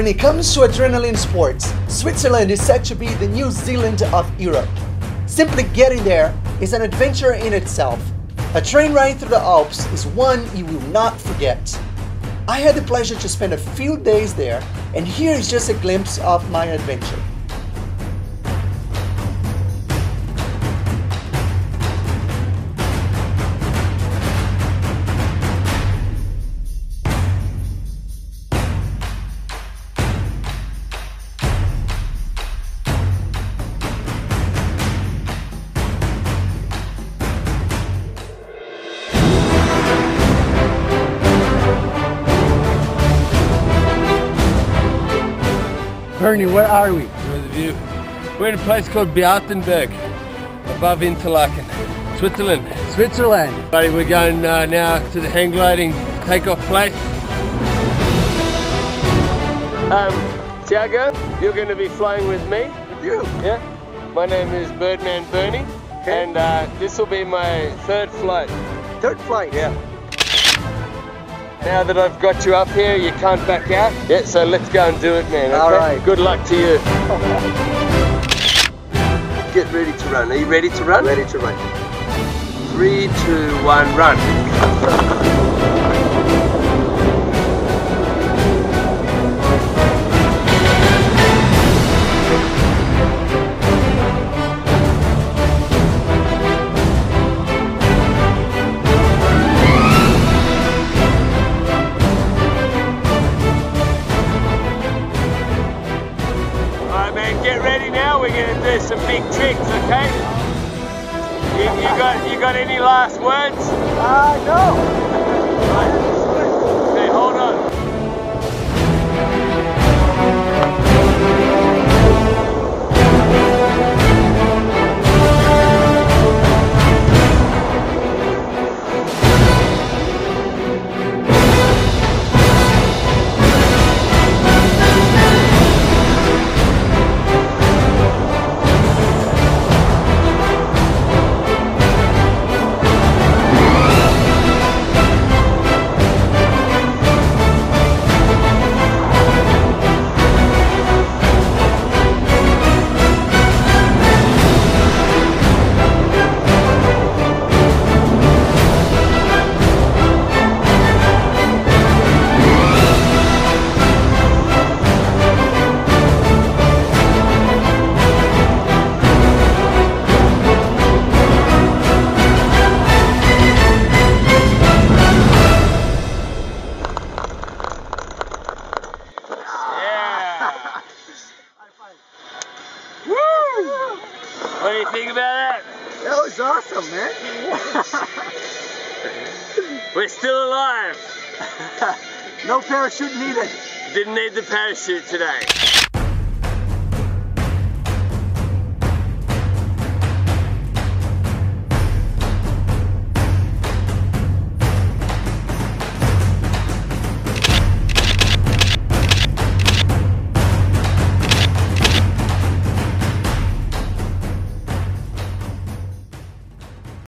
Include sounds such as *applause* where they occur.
When it comes to adrenaline sports, Switzerland is said to be the New Zealand of Europe. Simply getting there is an adventure in itself. A train ride through the Alps is one you will not forget. I had the pleasure to spend a few days there, and here is just a glimpse of my adventure. Bernie, where are we? With a view. We're in a place called Beatenberg, above Interlaken, Switzerland. Switzerland. Buddy, we're going uh, now to the hang gliding takeoff place. Um, Thiago, you're going to be flying with me. You? Yeah. My name is Birdman Bernie, Okay. and uh, this will be my third flight. Third flight. Yeah. Now that I've got you up here, you can't back out. Yeah, so let's go and do it, man. Okay? All right. Good luck to you. *laughs* Get ready to run. Are you ready to run? Ready to run. Three, two, one, run. Now. We're gonna do some big tricks, okay? You, you got you got any last words? Ah, no. What do you think about that? That was awesome, man. *laughs* We're still alive. *laughs* no parachute needed. Didn't need the parachute today.